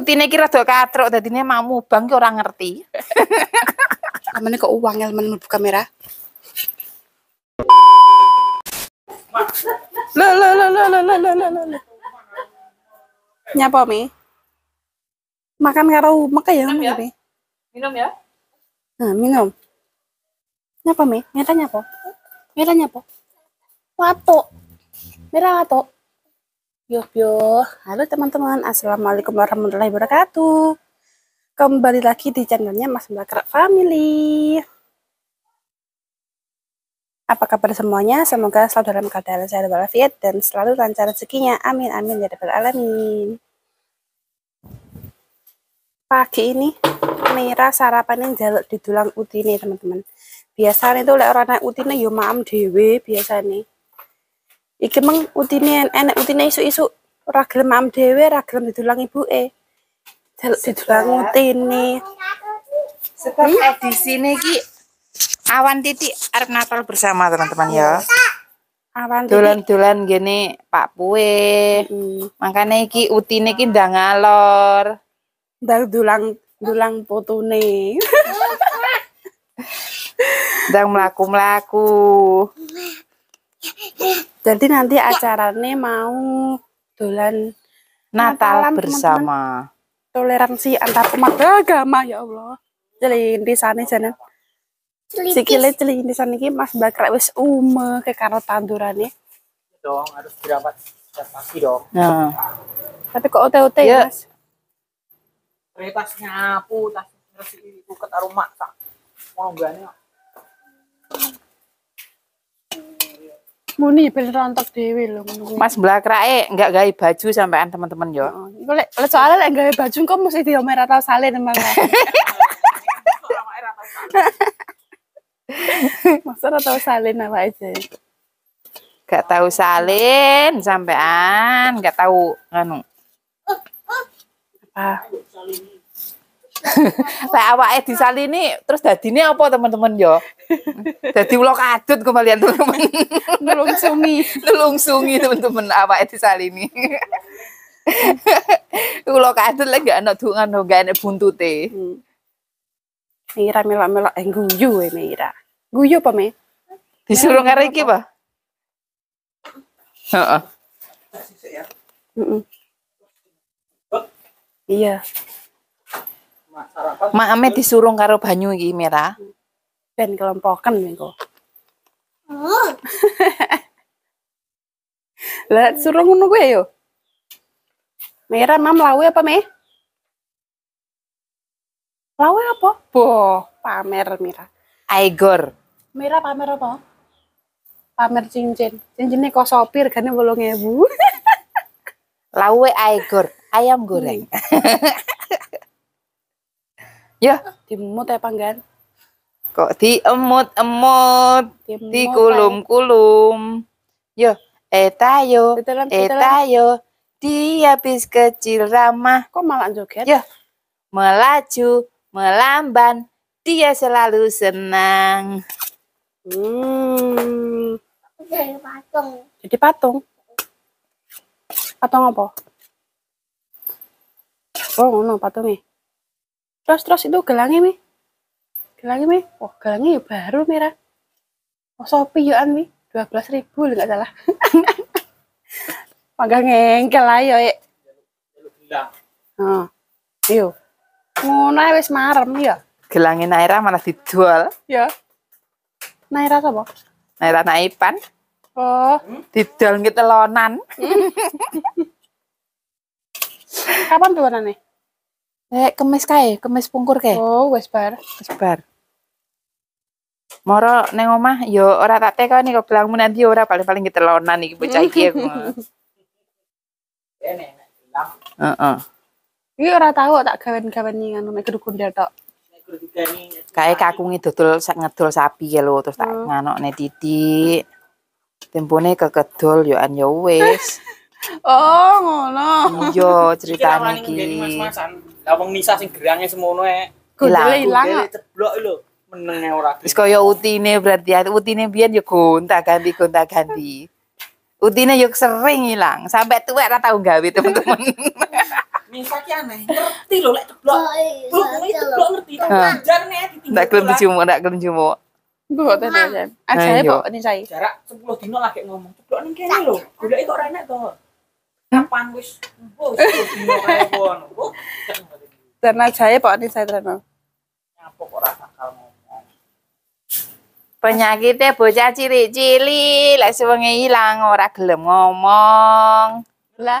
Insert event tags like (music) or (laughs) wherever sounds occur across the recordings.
Putine ki rada katruk dadine mau mubang ki ora ngerti. (laughs) Amane kok uang elmen mlebu kamera. Lo lo lo lo lo lo lo lo lo. Nyapa mi? Makan karo makan ya, Minum ya? Mi? Minum ya. Nah, minum. Nyapa mi? Mira nyapa? Mira nyapa? Wato. Mira wato. Yo yo. Halo teman-teman. Assalamualaikum warahmatullahi wabarakatuh. Kembali lagi di channelnya Mas Mbak Family. Apa kabar semuanya? Semoga selalu dalam keadaan sehat walafiat dan selalu lancar rezekinya. Amin amin ya rabbal alamin. Pagi ini Mira sarapanin jaluk di tulang utine teman-teman. Biasanya itu lek ora naik utine yo maam dhewe biasane. Iki meng utine enek utine isu-isu ora gelem maam dhewe, ora gelem didulang ibuke. Jaluk didulang utine. Sebab edisi ini ki awan titik arep Natal bersama teman-teman ya. Awan. Dolan-dolan gini Pak Pue. Hmm. Makanya iki utine ki ndang ngalor. Ndang dulang dulang putune. Ndang mlaku-mlaku. (laughs) Jadi nanti acaranya mau dolan Natal Natalan, bersama. toleransi antar umat beragama ya Allah. Jadi di sana sana. Sikile celin di sana iki Mas Bakra wis ume ke karo tandurane. dong harus dirawat setiap pagi dong Nah, Tapi kok ote-ote Ya. ya, Mas? Re tas nyapu tas ngersi ibu ke rumah tak mau gane Muni ben rontok dhewe lho ngono. Mas Blakrae nggak gawe baju sampean teman-teman yo. Oh, Iku lek soalnya lek gawe baju kok mesti diomer atau salin emang. (laughs) Masa ora tau salin apa aja. Gak tahu salin sampean, nggak tahu anu. Apa? (laughs) Lek awake disalini terus dadine apa teman-teman yo? Dadi ulo kadut kembalian teman-teman. (laughs) Nulung sumi. (laughs) Nulungsungi teman-teman awake disalini. Ulo kadut lek gak ana dungan gak ana buntute. Hmm. Mira melok-melok eh guyu eh Mira. Guyu apa me? Disuruh karo iki, Pak. Heeh. Iya. Sarapan Makame disuruh karo banyu iki, Mira. Ben kelompokan mengko. (laughs) Lah suruh ngono gue yo. Mira mam lawe apa me? Lawe apa? Boh, pamer Mira. Aigor. Mira pamer apa? Pamer cincin. Cincinnya kok sopir kan bolong ewu. (laughs) Lawe Aigor, ayam goreng. (laughs) ya, Dimut ya panggan. kok diemut-emut, Dimut, dikulum-kulum. Yo, etayo, Ditelan, ditelan. etayo. Dia bis kecil ramah, Kok malah joget? Ya. melaju, melamban. Dia selalu senang. Hmm. Jadi patung. Patung apa? Oh, ngono patungnya. Terus terus itu gelangnya mi. Gelangnya mi. Oh, gelangnya ya baru Mira. Oh, Shopee ya an mi. Dua belas ribu nggak salah. (laughs) Mangga ngengkel ayo ya. Oh. Iyo. Ngono wis marem ya. Gelangin Naira malah dijual. Ya. Naira apa? Naira naipan, Oh, didol ngetelonan. (laughs) kapan tuh nih? Eh, kemis kae, kemis pungkur kae. Oh, wis bar. Sebar. Moro neng omah yo ora tak tekoni kok gelangmu nanti ora paling-paling ngetelonan iki bocah iki. aku. bilang (laughs) Heeh. Iki ora tahu tak gawen-gawen ning anu mek dukun dia tok. nek kudu digani Kae kakunge dodol sak ngedol sapi ya lho terus tak Hmm. nganokne titik. Tempone kekedol yo an yo wis. (laughs) Oh, ngono. Iya Iki ceritane iki. Lah wong nisa sing gerange semono e Gundule Hilang. ilang. Ceblok lho menenge ora Wis kaya utine berarti utine biyen yo gonta-ganti gonta-ganti. Utine yo sering hilang sampai tuwek ora tau gawe teman-teman. (laughs) Nisa ki aneh. Ngerti lho lek ceblok. Blok kuwi ceblok ngerti. Tapi Ah. ajar nih ditinggal. Ndak gelem dijumuk, ndak gelem jumuk. Mbok tenan jan. Ajae Ayo. kok ini saya. Jarak 10 dino lagi ngomong. Ceblok ning kene lho. Goleki kok ora enak to. Kapan wis oh, 10 dino kae Oh, ini saya tenan. nyapa kok ora bakal ngomong. Penyakitnya bocah cilik-cilik, lek sewengi ilang ora gelem ngomong. Lah,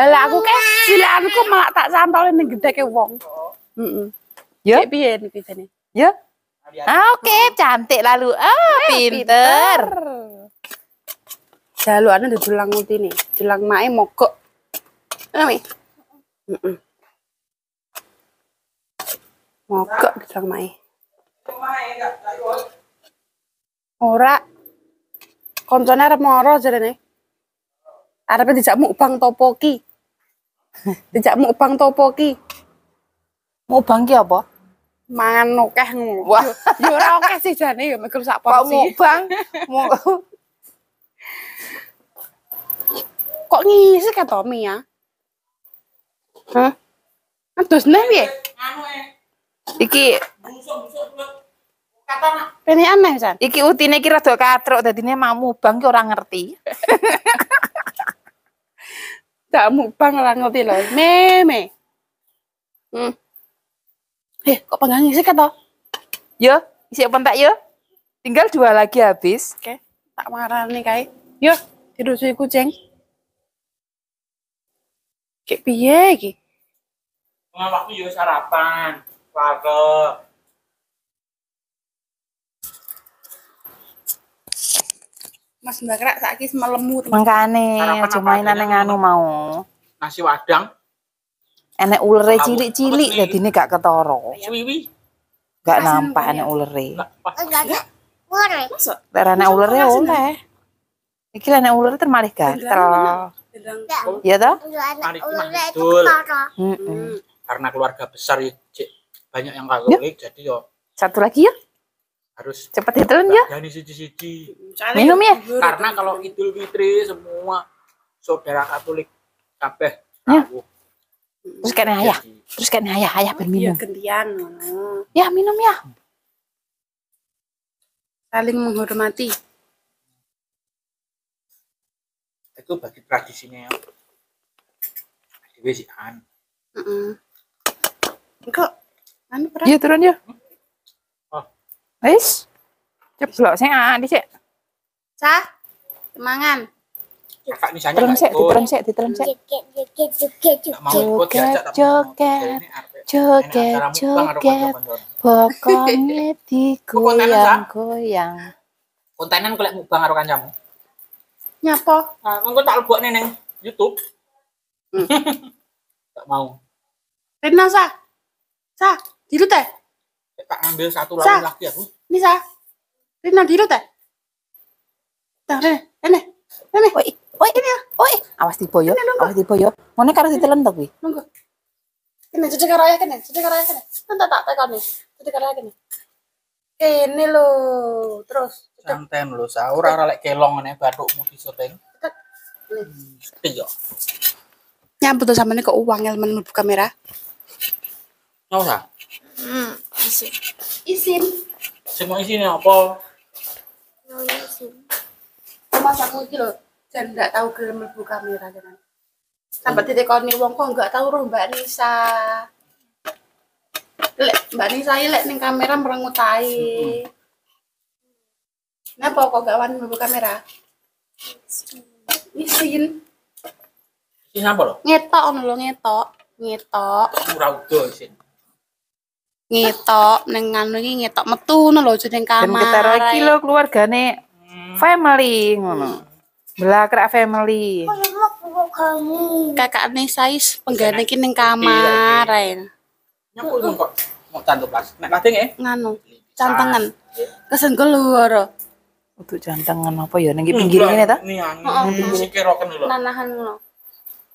lah aku kayak cilanku malah tak santolin ning gedeke wong. Heeh. Ya? Piye niki jane? Ya. Ah, Oke, cantik lalu. Ah, pinter. Jalukane didulang utine, dulang mae mogok. Ngono mi. Heeh. Mogok mae. omahe. Ora. Koncone arep moro jarene. Arepe dijak mukbang topo ki. (laughs) dijak mukbang topo ki. Mau bangki apa? Mangan akeh ngono. Wah. (laughs) Yo ora akeh sih jane yo mikir sak Kok porsi. mau bang? Mau (laughs) Kok ngisi ka Tommy ya? Hah? Ados nih piye? Anu eh, iki. Rene aneh san. iki utine iki rada katruk dadine mau bang ki ora ngerti. (laughs) Tak mukbang ora ngerti lho. Meme. Hmm. Eh, kok pegang ngisi ka to? Yo, isi apa tak yo? Tinggal dua lagi habis. Oke, tak marani kae. Yo, dirusui kucing. Kayak piye iki? Waktu yo sarapan. Mas Mbakrak saiki semelemu. Makane Sarapan aja mainan yang anu mau. Nasi wadang. Enek ulere cilik-cilik Apa sih? dadine gak ketara. Suwiwi. Gak nampak enek ulere. Lek enek ulere oleh. Iki enek ulere termalih gatel. Gendang. Ya toh? Kita mandul. Heeh. Karena keluarga besar ya Cik, banyak yang katolik jadi yo Satu lagi ya, harus cepet ditelan ya. jadi siji-siji. Minum ya? Karena kalau Idul Fitri semua saudara Katolik kabeh Ya. Terus kena ayah, terus kena ayah, ayah ben Iya, minum. gantian ngono. Ya minum ya. Saling menghormati. itu bagi tradisinya ya. Dewe sih an. Heeh. Engko anu pernah Iya turun ya. Oh. Wis. Ceblok sing ah dhisik. sah mangan. Kakak misalnya nggak sik, ditelem sik, tapi Joget, joget, Joget, joget, pokoknya (laughs) digoyang-goyang. Kontenan kolek mukbang karo kancamu. Nyapa? Nah, engko tak lebokne ning YouTube. Hmm. (laughs) Gak mau. Rina sah. Sah, diru teh. Tak ambil satu Sa. lalu lagi aku. Ini sah. Rina diru teh. Tah, Rene, Rene. Rene, Woi, woi, woi. Awas diboyo, awas diboyo. Ngene karo ditelen to kuwi. nunggu. Kene jadi karo ayah kene, jadi karo ayah kene. Entar tak tekoni. Jadi karo ayah kene. Kene lho, terus. Santen lho, sahur ora lek kelong ngene bathukmu disoteng. Iya. Nyambut sama nih kok uang elmen mlebu kamera. Nggak usah. Hmm, isin. Isin. Semua isine apa? Mas aku iki lho, jan ndak tahu gelem mlebu kamera tenan. Sampai ditekoni wong kok nggak tahu roh Mbak Nisa. Lek Mbak Nisa lek ning kamera merengut ae. Napa kok gak wani mlebu kamera? Isin. Isin apa lho? Ngetok ngono lho, ngetok. Ngetok. Ora udo isin. Ngetok ning anu iki ngetok metu ngono lho jeneng Dan kamar. kita iki lho keluargane Hmm. family ngono. Belakrak family. Kakak Nisa is penggane iki ning kamar ae. Nyapa lu kok mau cantuk plas. Nek kadang ya. nganu cantengan kesenggol lho Untuk jantangan apa ya ning pinggir ngene ta? Ini anu sik keroken lho. nanahan ngono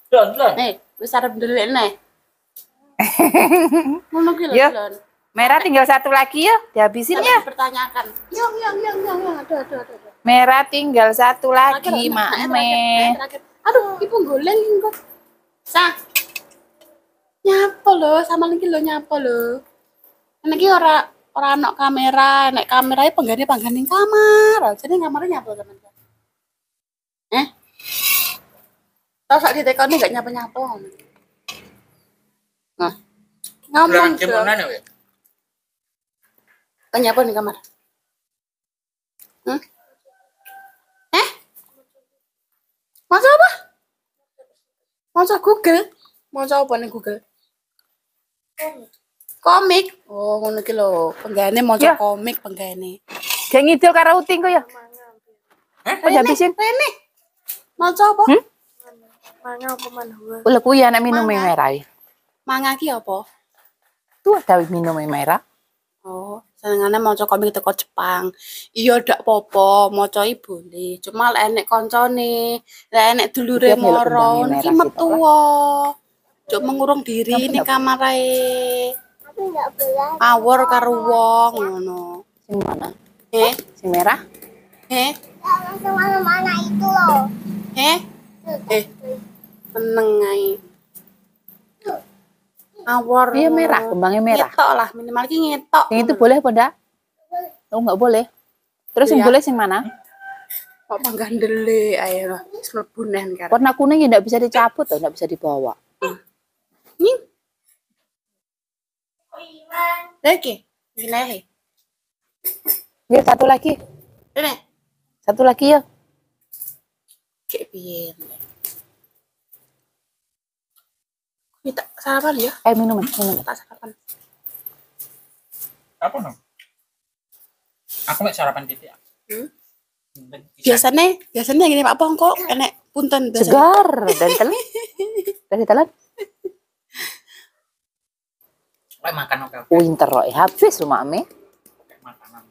Lan lan. eh wis arep ndelik nih lho (laughs) Ya. Merah tinggal satu lagi ya, dihabisin ya. dipertanyakan yang yang yang yang yang ada ada ada Merah tinggal satu lagi, Mak Me. aduh ibu goleng kok sah Nyapa lho, sama lagi lho nyapa lho. Ini ora ora ana kamera, nek kamera iki penggane penggane kamar. Jadi kamarnya nyapa teman-teman. Eh? Tahu sak ditekoni gak nyapa-nyapa. Nah. Ngomong Jam dong. mana ya? Kan nyapa nih kamar? Hmm? Eh? Mau apa? Mau Google? Mau apa nih Google? Komik. Oh, ngono ki lho. Penggane mau Ya. komik penggane. Gak ngidul karo uting kok ya. Oh, ya habisin. Rene. Mau apa? Hmm? Manga apa manhua? Kuwi anak minum Mangga. merah. Manga ki apa? Tuh ada minum merah. Oh, senengane maca komik teko Jepang. Iya ndak apa-apa, maca iki boleh. Cuma lek enek koncone, lek enek dulure moro, iki merah metu. Cuk mengurung diri ning kamar ae. Tapi enggak boleh. Awor karo wong ngono. Sing mana? Eh, Sing merah? eh, Langsung mana-mana itu loh. eh, eh. Teneng ae. Awor. Iya merah, kembangnya merah. Ngetok lah, minimal ki ngetok. Yang itu boleh apa enggak? Oh, enggak boleh. Terus yang Iya. boleh sing mana? Kok. Wis mlebu nen kan. Warna kuning ya enggak bisa dicabut, enggak bisa dibawa. Nih. Lagi, gini Ya, satu lagi. Ini, Satu lagi ya. kayak piye. Kita sarapan ya, Eh, minum, minum. tak sarapan. Apa no? Aku mek sarapan titik. Hmm? Biasanya, biasanya gini Pak Pong kok enek punten biasanya. Segar dan telan. Dari telan. Kayak makan oke oke. Winter kok eh, habis rumah ame. Makanan.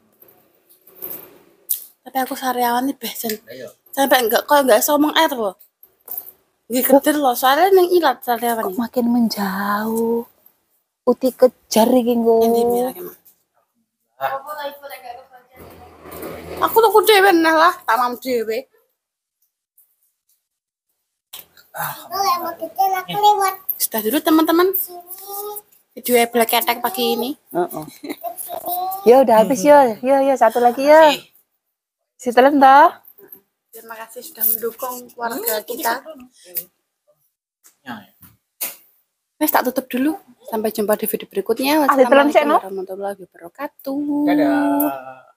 Tapi aku sariawan nih besen. Ayo. Sampai enggak kok enggak iso ngomong air loh. Gak kecil loh, soalnya neng ilat sariawan Kok nih. makin menjauh. Uti kejar iki nggo. merah emang. Aku tuh kudu dewe nah lah, tamam lewat Sudah dulu teman-teman video Black Attack pagi ini. Heeh. Ya udah habis ya. Ya ya satu lagi ya. Si telan dah. Terima kasih sudah mendukung keluarga kita. Ya, ya. Wes tak tutup dulu. Sampai jumpa di video berikutnya. No? warahmatullahi wabarakatuh. Dadah.